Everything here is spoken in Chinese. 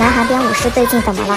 南韩编舞师最近怎么了？